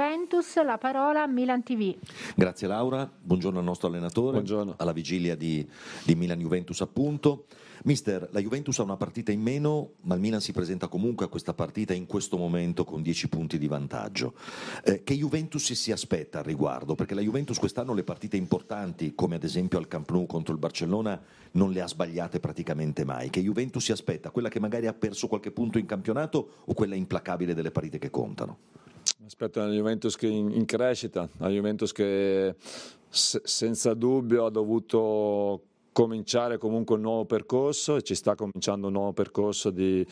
Juventus, la parola a Milan TV. Grazie Laura, buongiorno al nostro allenatore, buongiorno. alla vigilia di, di Milan Juventus appunto. Mister, la Juventus ha una partita in meno, ma il Milan si presenta comunque a questa partita in questo momento con 10 punti di vantaggio. Eh, che Juventus si aspetta al riguardo? Perché la Juventus quest'anno le partite importanti, come ad esempio al Camp Nou contro il Barcellona, non le ha sbagliate praticamente mai. Che Juventus si aspetta? Quella che magari ha perso qualche punto in campionato o quella implacabile delle partite che contano? Aspetta una Juventus che in, in crescita, una Juventus che se, senza dubbio ha dovuto cominciare comunque un nuovo percorso e ci sta cominciando un nuovo percorso di,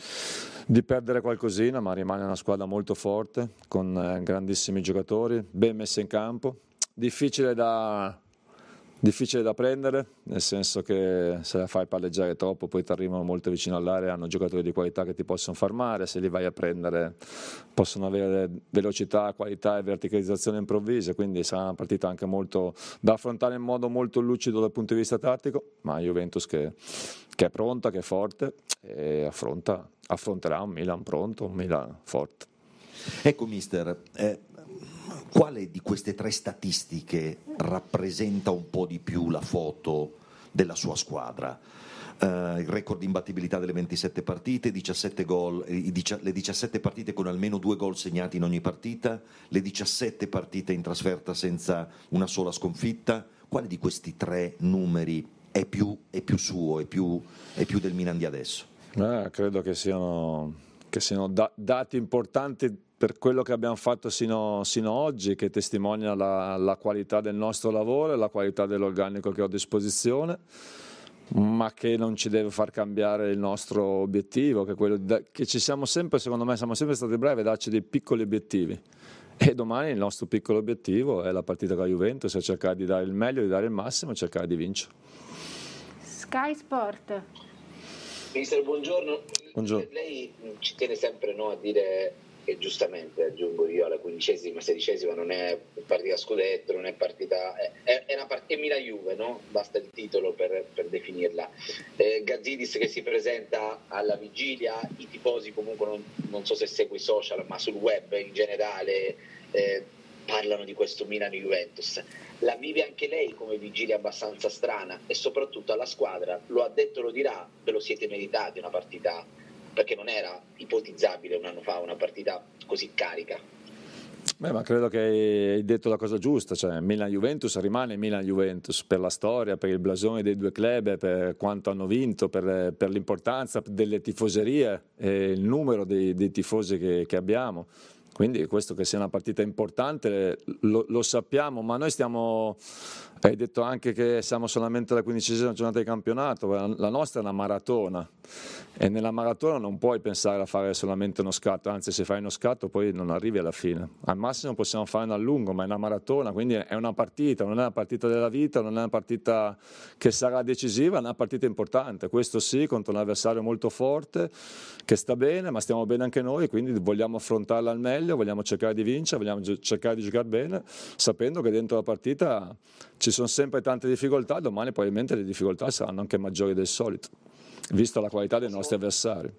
di perdere qualcosina, ma rimane una squadra molto forte, con eh, grandissimi giocatori, ben messa in campo. Difficile da, difficile da prendere, nel senso che se la fai palleggiare troppo poi ti arrivano molto vicino all'area, hanno giocatori di qualità che ti possono far se li vai a prendere possono avere velocità, qualità e verticalizzazione improvvise, quindi sarà una partita anche molto da affrontare in modo molto lucido dal punto di vista tattico, ma Juventus che, che è pronta, che è forte e affronta, affronterà un Milan pronto, un Milan forte. Ecco mister, eh, quale di queste tre statistiche rappresenta un po' di più la foto della sua squadra? Uh, il record di imbattibilità delle 27 partite, 17 gol, le 17 partite con almeno due gol segnati in ogni partita, le 17 partite in trasferta senza una sola sconfitta. Quale di questi tre numeri è più, è più suo, è più, è più, del Milan di adesso? Eh, credo che siano, che siano da, dati importanti per quello che abbiamo fatto sino, sino oggi, che testimonia la, la, qualità del nostro lavoro e la qualità dell'organico che ho a disposizione, ma che non ci deve far cambiare il nostro obiettivo, che, da, che ci siamo sempre, secondo me, siamo sempre stati bravi a darci dei piccoli obiettivi. E domani il nostro piccolo obiettivo è la partita con la Juventus, è cercare di dare il meglio, di dare il massimo e cercare di vincere. Sky Sport. Mister, buongiorno. buongiorno. Lei ci tiene sempre no, a dire che giustamente aggiungo io alla quindicesima, sedicesima non è partita scudetto, non è partita è, è una partita Milan Juve, no? Basta il titolo per, per definirla. Eh, Gazzidis che si presenta alla vigilia, i tifosi comunque non, non so se segui i social, ma sul web in generale eh, parlano di questo Milan Juventus. La vive anche lei come vigilia abbastanza strana e soprattutto alla squadra, lo ha detto, lo dirà, ve lo siete meritati una partita perché non era ipotizzabile un anno fa una partita così carica. Beh, ma credo che hai detto la cosa giusta, cioè Milan-Juventus rimane Milan-Juventus per la storia, per il blasone dei due club, per quanto hanno vinto, per, per l'importanza delle tifoserie e il numero dei, dei tifosi che, che abbiamo. Quindi questo che sia una partita importante lo, lo, sappiamo, ma noi stiamo, hai detto anche che siamo solamente alla quindicesima giornata di campionato, la nostra è una maratona e nella maratona non puoi pensare a fare solamente uno scatto, anzi se fai uno scatto poi non arrivi alla fine. Al massimo possiamo fare un allungo, ma è una maratona, quindi è una partita, non è una partita della vita, non è una partita che sarà decisiva, è una partita importante. Questo sì, contro un avversario molto forte, che sta bene, ma stiamo bene anche noi, quindi vogliamo affrontarla al meglio, vogliamo cercare di vincere, vogliamo cercare di giocare bene, sapendo che dentro la partita ci sono sempre tante difficoltà, domani probabilmente le difficoltà saranno anche maggiori del solito visto la qualità dei nostri avversari.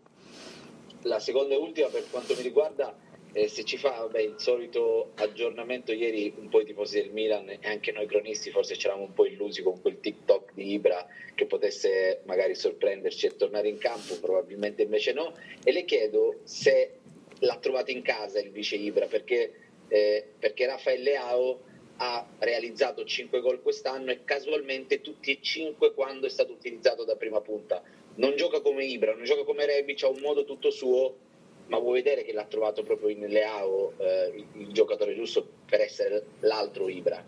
La seconda e ultima per quanto mi riguarda, eh, se ci fa vabbè, il solito aggiornamento, ieri un po' i tifosi del Milan e anche noi cronisti forse ci eravamo un po' illusi con quel TikTok di Ibra che potesse magari sorprenderci e tornare in campo, probabilmente invece no, e le chiedo se l'ha trovato in casa il vice Ibra perché, eh, perché Raffaele Leao ha realizzato 5 gol quest'anno e casualmente tutti e 5 quando è stato utilizzato da prima punta non gioca come Ibra, non gioca come Rebic, ha un modo tutto suo, ma vuoi vedere che l'ha trovato proprio in Leao eh, il, il giocatore giusto per essere l'altro Ibra.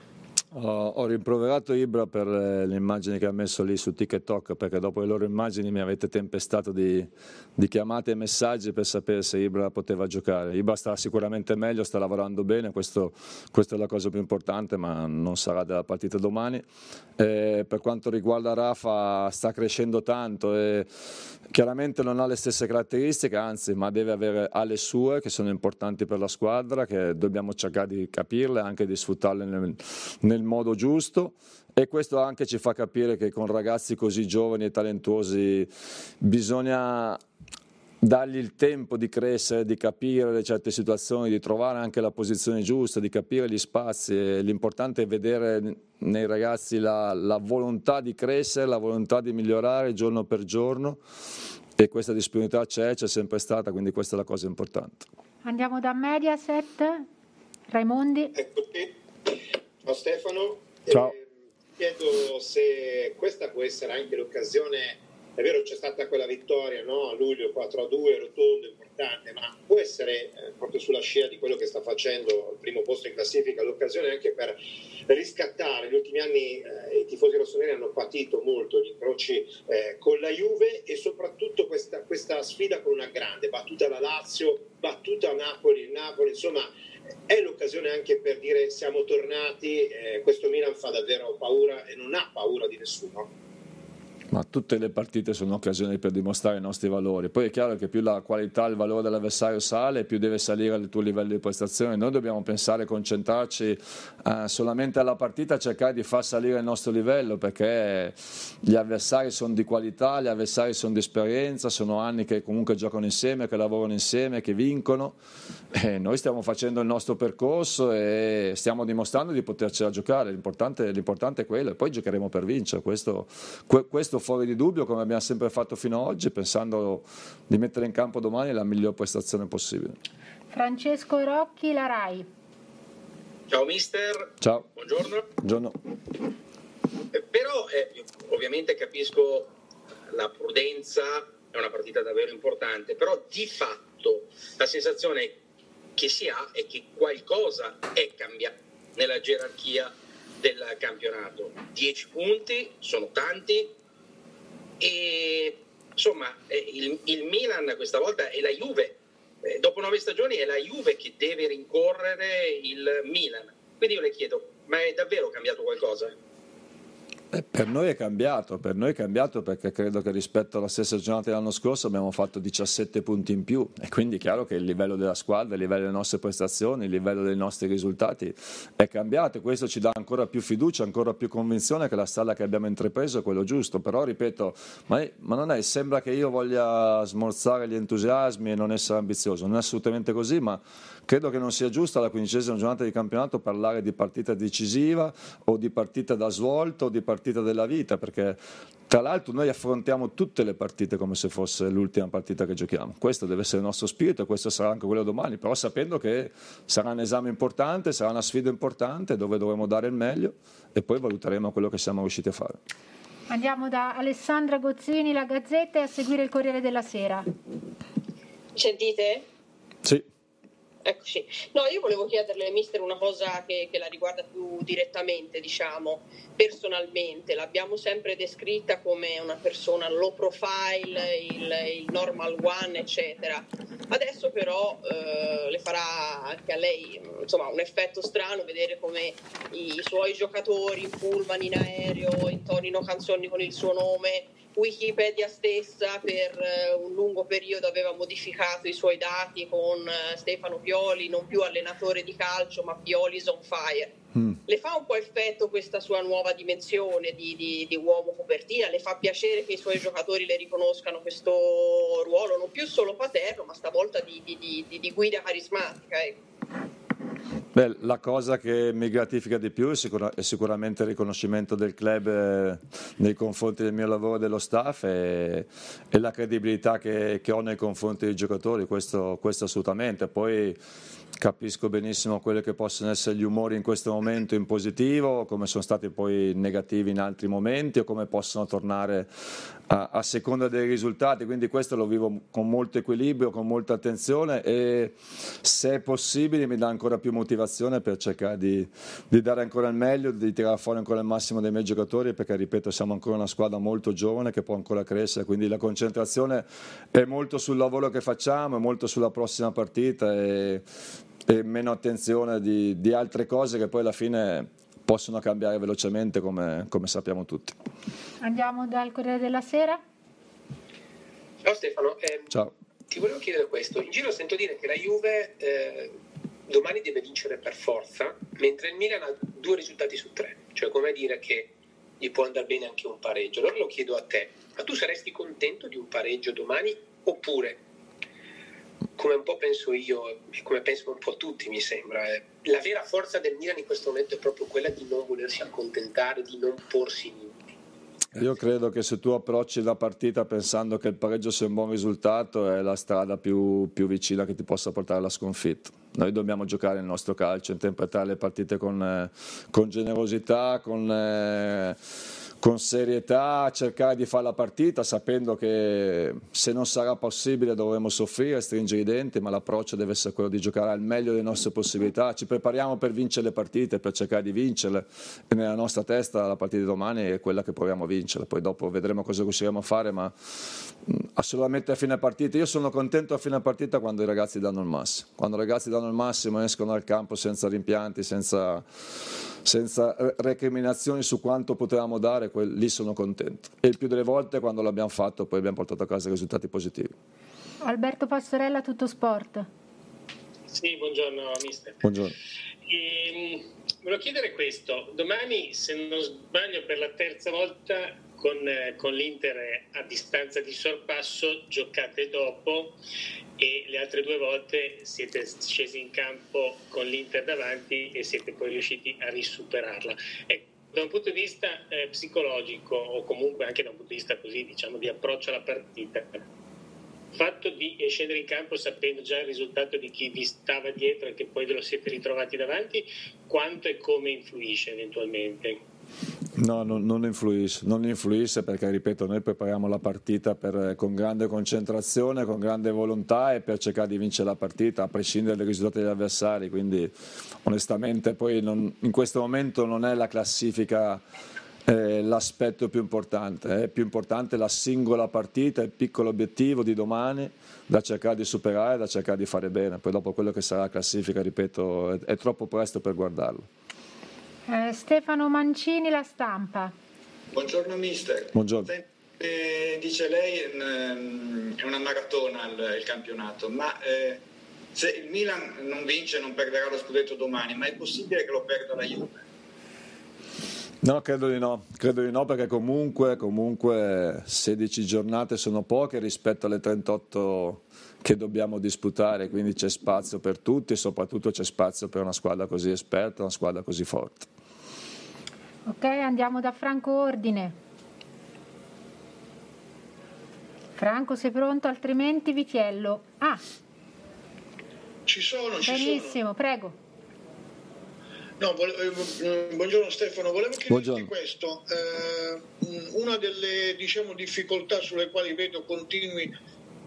Ho, rimproverato Ibra per le immagini che ha messo lì su TikTok perché dopo le loro immagini mi avete tempestato di, di, chiamate e messaggi per sapere se Ibra poteva giocare. Ibra sta sicuramente meglio, sta lavorando bene, questo, questa è la cosa più importante, ma non sarà della partita domani. E per quanto riguarda Rafa sta crescendo tanto e chiaramente non ha le stesse caratteristiche, anzi, ma deve avere alle sue che sono importanti per la squadra, che dobbiamo cercare di capirle anche di sfruttarle nel, nel nel modo giusto e questo anche ci fa capire che con ragazzi così giovani e talentuosi bisogna dargli il tempo di crescere, di capire le certe situazioni, di trovare anche la posizione giusta, di capire gli spazi. L'importante è vedere nei ragazzi la, la volontà di crescere, la volontà di migliorare giorno per giorno e questa disponibilità c'è, c'è sempre stata, quindi questa è la cosa importante. Andiamo da Mediaset, Raimondi. Eccoci, ciao Stefano. Ciao. Eh, chiedo se questa può essere anche l'occasione è vero c'è stata quella vittoria no? a luglio 4 a 2, rotondo, importante, ma può essere eh, proprio sulla scia di quello che sta facendo al primo posto in classifica l'occasione anche per riscattare. Negli ultimi anni eh, i tifosi rossoneri hanno patito molto gli incroci eh, con la Juve e soprattutto questa, questa sfida con una grande battuta la Lazio, battuta a Napoli, il Napoli, insomma è l'occasione anche per dire siamo tornati, eh, questo Milan fa davvero paura e non ha paura di nessuno. Ma tutte le partite sono occasioni per dimostrare i nostri valori. Poi è chiaro che più la qualità e il valore dell'avversario sale, più deve salire il tuo livello di prestazione. Noi dobbiamo pensare, concentrarci eh, solamente alla partita, cercare di far salire il nostro livello perché gli avversari sono di qualità, gli avversari sono di esperienza, sono anni che comunque giocano insieme, che lavorano insieme, che vincono. E noi stiamo facendo il nostro percorso e stiamo dimostrando di potercela giocare. L'importante, l'importante è quello e poi giocheremo per vincere. Questo, questo fuori di dubbio, come abbiamo sempre fatto fino ad oggi, pensando di mettere in campo domani la miglior prestazione possibile. Francesco Rocchi, la RAI. Ciao mister. Ciao. Buongiorno. Buongiorno. Eh, però eh, ovviamente capisco la prudenza, è una partita davvero importante, però di fatto la sensazione che si ha è che qualcosa è cambiato nella gerarchia del campionato. 10 punti sono tanti, e insomma eh, il, il, Milan questa volta è la Juve, eh, dopo nove stagioni è la Juve che deve rincorrere il Milan. Quindi io le chiedo, ma è davvero cambiato qualcosa? Per noi è cambiato, per noi è cambiato perché credo che rispetto alla stessa giornata dell'anno scorso abbiamo fatto 17 punti in più. E quindi è chiaro che il livello della squadra, il livello delle nostre prestazioni, il livello dei nostri risultati è cambiato e questo ci dà ancora più fiducia, ancora più convinzione che la strada che abbiamo intrapreso è quello giusto, però ripeto, ma, ma non è, sembra che io voglia smorzare gli entusiasmi e non essere ambizioso, non è assolutamente così, ma credo che non sia giusto alla quindicesima giornata di campionato parlare di partita decisiva o di partita da svolta o di partita partita della vita, perché tra l'altro noi affrontiamo tutte le partite come se fosse l'ultima partita che giochiamo. Questo deve essere il nostro spirito e questo sarà anche quello domani, però sapendo che sarà un esame importante, sarà una sfida importante dove dovremo dare il meglio e poi valuteremo quello che siamo riusciti a fare. Andiamo da Alessandra Gozzini, la Gazzetta, e a seguire il Corriere della Sera. Sentite? Sì. Eccoci. No, io volevo chiederle, mister, una cosa che, che, la riguarda più direttamente, diciamo, personalmente. L'abbiamo sempre descritta come una persona low profile, il, il normal one, eccetera. Adesso però eh, le farà anche a lei insomma, un effetto strano vedere come i, suoi giocatori in pullman, in aereo, intonino canzoni con il suo nome Wikipedia stessa per eh, un lungo periodo aveva modificato i suoi dati con eh, Stefano Pioli, non più allenatore di calcio, ma Pioli's on fire. Mm. Le fa un po' effetto questa sua nuova dimensione di, di, di, uomo copertina? Le fa piacere che i suoi giocatori le riconoscano questo ruolo, non più solo paterno, ma stavolta di, di guida carismatica? Ecco. Beh, la cosa che mi gratifica di più è, sicura, è sicuramente il riconoscimento del club eh, nei confronti del mio lavoro e dello staff e, e la credibilità che, che, ho nei confronti dei giocatori, questo, questo assolutamente. Poi capisco benissimo quelli che possono essere gli umori in questo momento in positivo, come sono stati poi negativi in altri momenti o come possono tornare a, a, seconda dei risultati, quindi questo lo vivo con molto equilibrio, con molta attenzione e se è possibile mi dà ancora più motivazione per cercare di, di dare ancora il meglio, di tirare fuori ancora il massimo dei miei giocatori perché ripeto siamo ancora una squadra molto giovane che può ancora crescere, quindi la concentrazione è molto sul lavoro che facciamo, è molto sulla prossima partita e e meno attenzione di, di, altre cose che poi alla fine possono cambiare velocemente come, come sappiamo tutti. Andiamo dal Corriere della Sera. Ciao Stefano, eh, Ciao. ti volevo chiedere questo. In giro sento dire che la Juve eh, domani deve vincere per forza, mentre il Milan ha due risultati su tre, cioè come dire che gli può andare bene anche un pareggio. Allora lo chiedo a te, ma tu saresti contento di un pareggio domani oppure come un po' penso io e come pensano un po' tutti mi sembra, eh, la vera forza del Milan in questo momento è proprio quella di non volersi accontentare, di non porsi limiti. Io credo che se tu approcci la partita pensando che il pareggio sia un buon risultato è la strada più, più vicina che ti possa portare alla sconfitta. Noi dobbiamo giocare il nostro calcio, interpretare le partite con, eh, con generosità, con... Eh, con serietà cercare di fare la partita sapendo che se non sarà possibile dovremo soffrire, stringere i denti, ma l'approccio deve essere quello di giocare al meglio delle nostre possibilità. Ci prepariamo per vincere le partite, per cercare di vincerle e nella nostra testa la partita di domani è quella che proviamo a vincere. Poi dopo vedremo cosa riusciremo a fare, ma assolutamente a fine partita. Io sono contento a fine partita quando i ragazzi danno il massimo. Quando i ragazzi danno il massimo escono dal campo senza rimpianti, senza senza recriminazioni su quanto potevamo dare, lì sono contento. E il più delle volte quando l'abbiamo fatto poi abbiamo portato a casa risultati positivi. Alberto Passorella, Tutto Sport. Sì, buongiorno mister. Buongiorno. E, ehm, volevo chiedere questo, domani se non sbaglio per la terza volta con, eh, con l'Inter a distanza di sorpasso giocate dopo e le altre due volte siete scesi in campo con l'Inter davanti e siete poi riusciti a risuperarla. Ecco, da un punto di vista eh, psicologico o comunque anche da un punto di vista così, diciamo, di approccio alla partita, il fatto di scendere in campo sapendo già il risultato di chi vi stava dietro e che poi ve lo siete ritrovati davanti, quanto e come influisce eventualmente? No, non, non, influisce, non influisce perché, ripeto, noi prepariamo la partita per, con grande concentrazione, con grande volontà e per cercare di vincere la partita, a prescindere dai risultati degli avversari. Quindi, onestamente, poi non, in questo momento non è la classifica eh, l'aspetto più importante, è più importante la singola partita, il piccolo obiettivo di domani da cercare di superare, da cercare di fare bene. Poi dopo quello che sarà la classifica, ripeto, è, è troppo presto per guardarlo. Eh, Stefano Mancini, la stampa. Buongiorno mister. Buongiorno. Eh, dice lei ehm, è una maratona il, il campionato, ma eh, se il Milan non vince non perderà lo scudetto domani, ma è possibile che lo perda la Juve? No, credo di no, credo di no perché comunque, comunque 16 giornate sono poche rispetto alle 38 che dobbiamo disputare, quindi c'è spazio per tutti e soprattutto c'è spazio per una squadra così esperta, una squadra così forte. Ok, andiamo da Franco Ordine. Franco, sei pronto? Altrimenti Vitiello. Ah. Ci sono, ci Benissimo, sono. prego. No, eh, buongiorno Stefano, volevo chiederti questo. Eh, una delle diciamo, difficoltà sulle quali vedo continui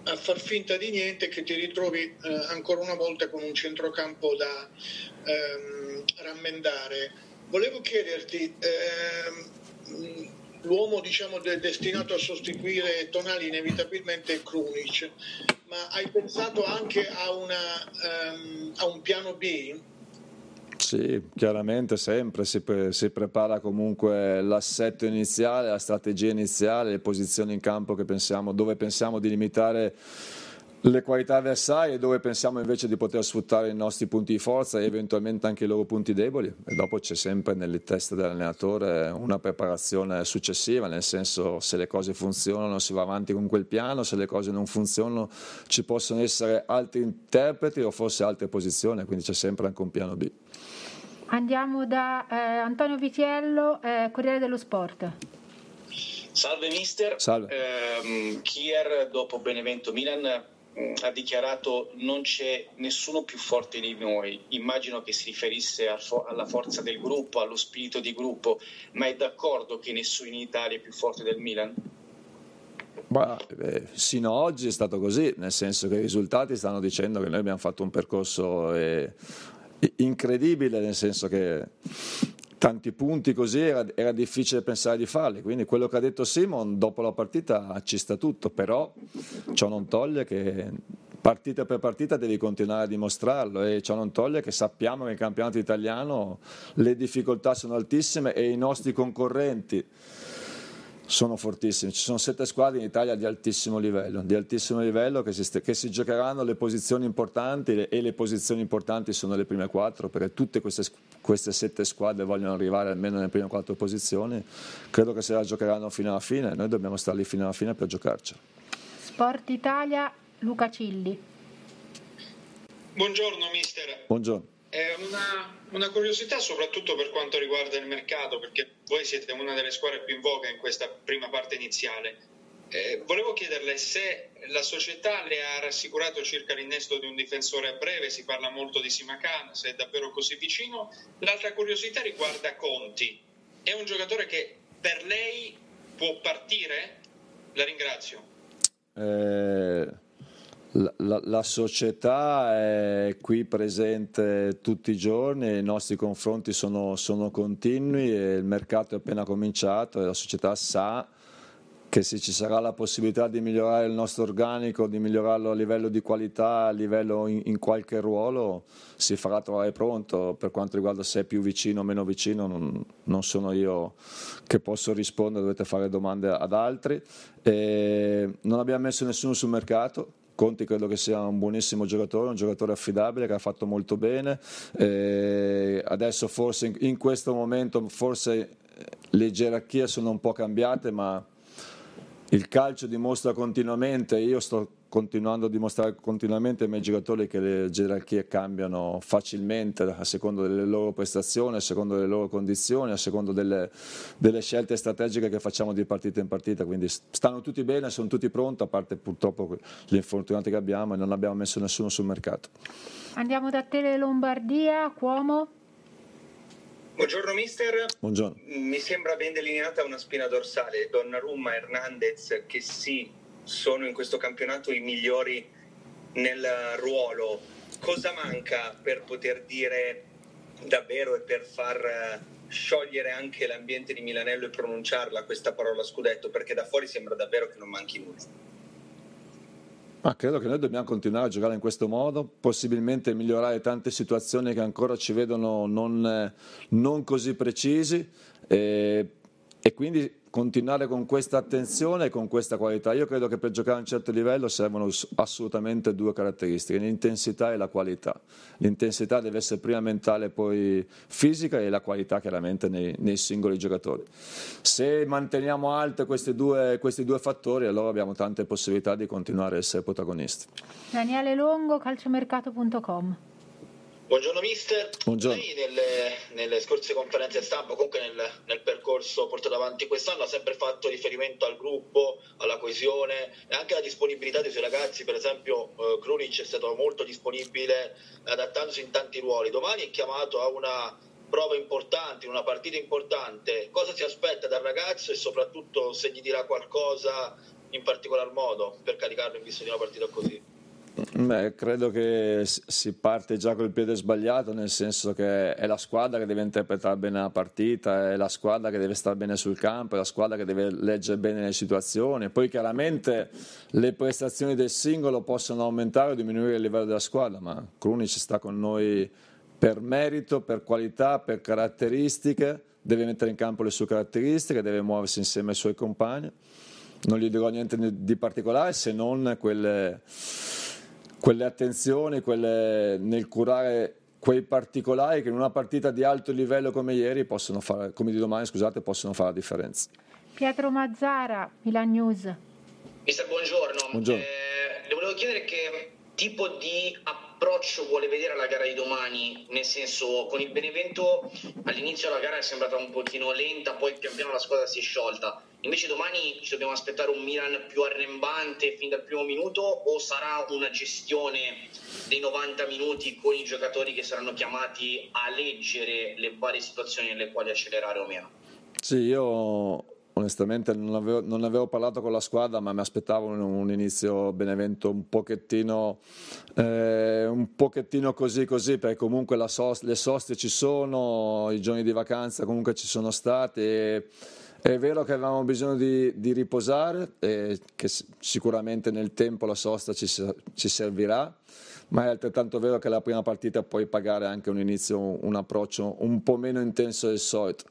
a far finta di niente è che ti ritrovi eh, ancora una volta con un centrocampo da ehm, rammendare. Volevo chiederti, ehm, l'uomo diciamo, de- destinato a sostituire Tonali inevitabilmente è Krunic, ma hai pensato anche a, una, um, a un piano B? Sì, chiaramente sempre. Si, pre- si, prepara comunque l'assetto iniziale, la strategia iniziale, le posizioni in campo pensiamo, dove pensiamo di limitare le qualità avversarie dove pensiamo invece di poter sfruttare i nostri punti di forza e eventualmente anche i loro punti deboli. E dopo c'è sempre nelle teste dell'allenatore una preparazione successiva, nel senso se le cose funzionano si va avanti con quel piano, se le cose non funzionano ci possono essere altri interpreti o forse altre posizioni, quindi c'è sempre anche un piano B. Andiamo da eh, Antonio Vitiello, eh, Corriere dello Sport. Salve mister. Salve. Eh, Kier dopo Benevento Milan ha dichiarato non c'è nessuno più forte di noi. Immagino che si riferisse alla forza del gruppo, allo spirito di gruppo, ma è d'accordo che nessuno in Italia è più forte del Milan? Bah, eh, sino ad oggi è stato così, nel senso che i risultati stanno dicendo che noi abbiamo fatto un percorso eh, incredibile, nel senso che tanti punti così era, era, difficile pensare di farli. Quindi quello che ha detto Simon dopo la partita ci sta tutto, però ciò non toglie che partita per partita devi continuare a dimostrarlo e ciò non toglie che sappiamo che nel campionato italiano le difficoltà sono altissime e i nostri concorrenti sono fortissimi. Ci sono sette squadre in Italia di altissimo livello, di altissimo livello che, si, che, si, giocheranno le posizioni importanti e le posizioni importanti sono le prime quattro perché tutte queste, queste sette squadre vogliono arrivare almeno nelle prime quattro posizioni. Credo che se la giocheranno fino alla fine, noi dobbiamo stare lì fino alla fine per giocarci. Sport Italia, Luca Cilli. Buongiorno mister. Buongiorno. Una, una, curiosità soprattutto per quanto riguarda il mercato, perché voi siete una delle squadre più in voga in questa prima parte iniziale. Eh, volevo chiederle se la società le ha rassicurato circa l'innesto di un difensore a breve, si parla molto di Simacan, se è davvero così vicino. L'altra curiosità riguarda Conti. È un giocatore che per lei può partire? La ringrazio. Eh la, la, società è qui presente tutti i giorni, i nostri confronti sono, sono, continui e il mercato è appena cominciato e la società sa che se ci sarà la possibilità di migliorare il nostro organico, di migliorarlo a livello di qualità, a livello in, in qualche ruolo, si farà trovare pronto. Per quanto riguarda se è più vicino o meno vicino, non, non sono io che posso rispondere, dovete fare domande ad altri. E non abbiamo messo nessuno sul mercato, Conti credo che sia un buonissimo giocatore, un giocatore affidabile che ha fatto molto bene. Eh, adesso forse in, questo momento forse le gerarchie sono un po' cambiate, ma il calcio dimostra continuamente, io sto continuando a dimostrare continuamente ai miei giocatori che le gerarchie cambiano facilmente a seconda delle loro prestazioni, a seconda delle loro condizioni, a seconda delle, delle scelte strategiche che facciamo di partita in partita, quindi stanno tutti bene, sono tutti pronti, a parte purtroppo gli infortunati che abbiamo e non abbiamo messo nessuno sul mercato. Andiamo da Tele Lombardia, Cuomo. Buongiorno mister. Buongiorno. Mi sembra ben delineata una spina dorsale, Donnarumma, Hernandez che sì sono in questo campionato i migliori nel ruolo. Cosa manca per poter dire davvero e per far eh, sciogliere anche l'ambiente di Milanello e pronunciarla questa parola scudetto? Perché da fuori sembra davvero che non manchi nulla. Ma credo che noi dobbiamo continuare a giocare in questo modo, possibilmente migliorare tante situazioni che ancora ci vedono non, eh, non così precisi e, e quindi continuare con questa attenzione e con questa qualità. Io credo che per giocare a un certo livello servono assolutamente due caratteristiche, l'intensità e la qualità. L'intensità deve essere prima mentale e poi fisica e la qualità chiaramente nei, nei singoli giocatori. Se manteniamo alte questi due, questi due fattori allora abbiamo tante possibilità di continuare a essere protagonisti. Daniele Longo, calciomercato.com Buongiorno mister, Buongiorno. lei nelle, nelle, scorse conferenze stampa, comunque nel, nel, percorso portato avanti quest'anno ha sempre fatto riferimento al gruppo, alla coesione e anche alla disponibilità dei suoi ragazzi, per esempio eh, Krunic è stato molto disponibile adattandosi in tanti ruoli, domani è chiamato a una prova importante, una partita importante, cosa si aspetta dal ragazzo e soprattutto se gli dirà qualcosa in particolar modo per caricarlo in vista di una partita così? Beh, credo che si parte già col piede sbagliato, nel senso che è la squadra che deve interpretare bene la partita, è la squadra che deve stare bene sul campo, è la squadra che deve leggere bene le situazioni. Poi chiaramente le prestazioni del singolo possono aumentare o diminuire il livello della squadra, ma Krunic sta con noi per merito, per qualità, per caratteristiche, deve mettere in campo le sue caratteristiche, deve muoversi insieme ai suoi compagni. Non gli dirò niente di particolare se non quelle quelle attenzioni, quelle nel curare quei particolari che in una partita di alto livello come ieri possono fare, come di domani, scusate, possono fare la differenza. Pietro Mazzara, Milan News. Mister, buongiorno. buongiorno. Eh, le volevo chiedere che tipo di approccio vuole vedere alla gara di domani, nel senso con il Benevento all'inizio la gara è sembrata un pochino lenta, poi pian piano la squadra si è sciolta. Invece domani ci dobbiamo aspettare un Milan più arrembante fin dal primo minuto o sarà una gestione dei 90 minuti con i giocatori che saranno chiamati a leggere le varie situazioni nelle quali accelerare o meno? Sì, io Onestamente non avevo, non avevo, parlato con la squadra, ma mi aspettavo un, un inizio Benevento un pochettino, eh, un pochettino così così, perché comunque sost, le soste ci sono, i giorni di vacanza comunque ci sono stati. È vero che avevamo bisogno di, di riposare e che sicuramente nel tempo la sosta ci, ci, servirà, ma è altrettanto vero che la prima partita puoi pagare anche un inizio, un approccio un po' meno intenso del solito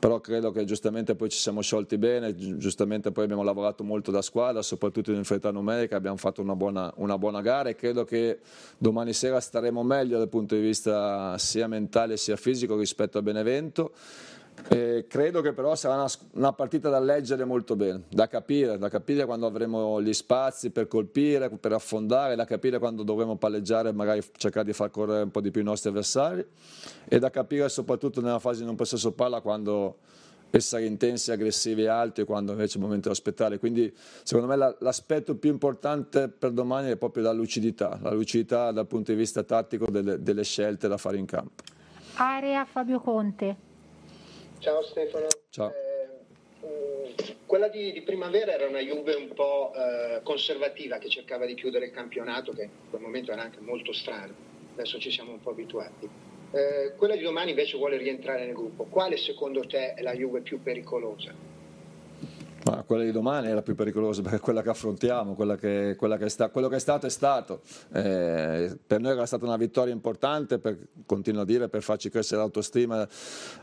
però credo che giustamente poi ci siamo sciolti bene, giustamente poi abbiamo lavorato molto da squadra, soprattutto in infertà numerica, abbiamo fatto una buona, una buona gara e credo che domani sera staremo meglio dal punto di vista sia mentale sia fisico rispetto a Benevento Eh, credo che però sarà una, una, partita da leggere molto bene, da capire, da capire quando avremo gli spazi per colpire, per affondare, da capire quando dovremo palleggiare e magari cercare di far correre un po' di più i nostri avversari e da capire soprattutto nella fase di non possesso palla quando essere intensi, aggressivi e alti quando invece è il momento di aspettare. Quindi secondo me la, l'aspetto più importante per domani è proprio la lucidità, la lucidità dal punto di vista tattico delle, delle scelte da fare in campo. Area Fabio Conte. Ciao Stefano. Ciao. Eh, quella di, di, primavera era una Juve un po' eh, conservativa che cercava di chiudere il campionato, che in quel momento era anche molto strano, adesso ci siamo un po' abituati. Eh, quella di domani invece vuole rientrare nel gruppo. Quale secondo te è la Juve più pericolosa? Quella di domani è la più pericolosa perché è quella che affrontiamo, quella che, quella che sta, quello che è stato è stato. Eh, per noi era stata una vittoria importante, per, continuo a dire, per farci crescere l'autostima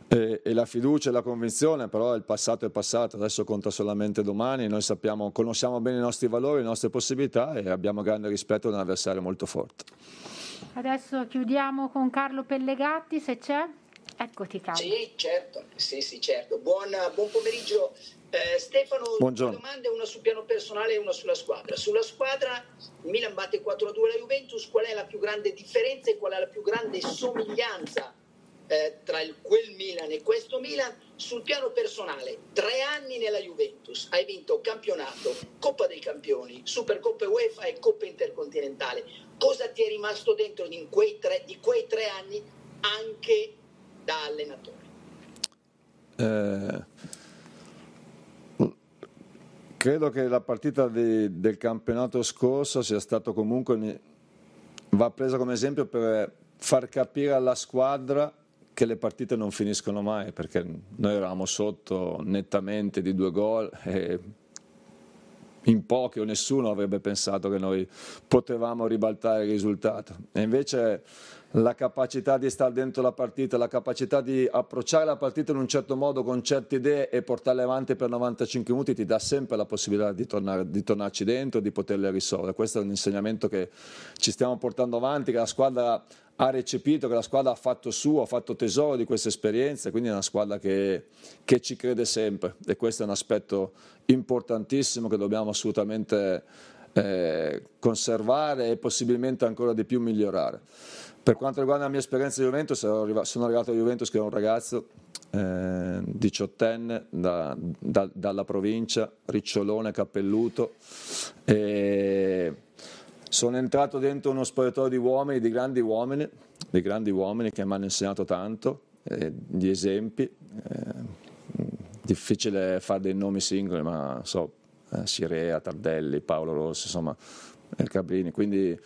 e, e, la fiducia e la convinzione, però il passato è passato, adesso conta solamente domani, noi sappiamo, conosciamo bene i nostri valori, le nostre possibilità e abbiamo grande rispetto ad un avversario molto forte. Adesso chiudiamo con Carlo Pellegatti, se c'è. Eccoti Carlo. Sì, certo, sì, sì, certo. Buon, buon pomeriggio eh, Stefano, Buongiorno. due domande, una sul piano personale e una sulla squadra. Sulla squadra, Milan batte 4-2 la Juventus, qual è la più grande differenza e qual è la più grande somiglianza eh, tra il, quel Milan e questo Milan? Sul piano personale, tre anni nella Juventus, hai vinto campionato, Coppa dei Campioni, Supercoppa UEFA e Coppa Intercontinentale. Cosa ti è rimasto dentro in quei tre, di quei tre anni anche da allenatore? Eh Credo che la partita di, del campionato scorso sia stato comunque, va presa come esempio per far capire alla squadra che le partite non finiscono mai, perché noi eravamo sotto nettamente di due gol e in pochi o nessuno avrebbe pensato che noi potevamo ribaltare il risultato. E invece la capacità di stare dentro la partita, la capacità di approcciare la partita in un certo modo con certe idee e portarle avanti per 95 minuti ti dà sempre la possibilità di, tornare, di tornarci dentro, di poterle risolvere. Questo è un insegnamento che ci stiamo portando avanti, che la squadra ha recepito, che la squadra ha fatto suo, ha fatto tesoro di queste esperienze, quindi è una squadra che, che ci crede sempre e questo è un aspetto importantissimo che dobbiamo assolutamente eh, conservare e possibilmente ancora di più migliorare. Per quanto riguarda la mia esperienza di Juventus, sono arrivato a Juventus che ero un ragazzo eh, diciottenne da, da, dalla provincia, ricciolone, cappelluto. E sono entrato dentro uno spogliatoio di uomini, di grandi uomini, di grandi uomini che mi hanno insegnato tanto, eh, di esempi. Eh, difficile fare dei nomi singoli, ma so, eh, Sirea, Tardelli, Paolo Rossi, insomma, Cabrini. Quindi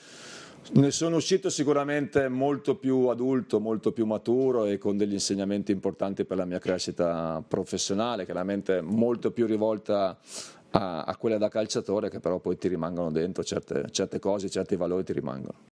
ne sono uscito sicuramente molto più adulto, molto più maturo e con degli insegnamenti importanti per la mia crescita professionale, chiaramente molto più rivolta a, a quella da calciatore che però poi ti rimangono dentro, certe, certe cose, certi valori ti rimangono.